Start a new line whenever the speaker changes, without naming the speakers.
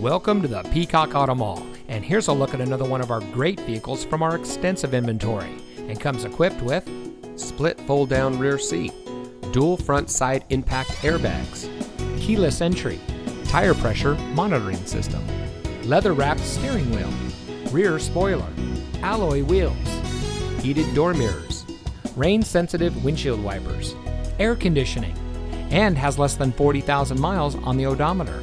Welcome to the Peacock Auto Mall, and here's a look at another one of our great vehicles from our extensive inventory. And comes equipped with
split fold down rear seat, dual front side impact airbags,
keyless entry, tire pressure monitoring system, leather wrapped steering wheel, rear spoiler, alloy wheels,
heated door mirrors,
rain sensitive windshield wipers, air conditioning, and has less than 40,000 miles on the odometer.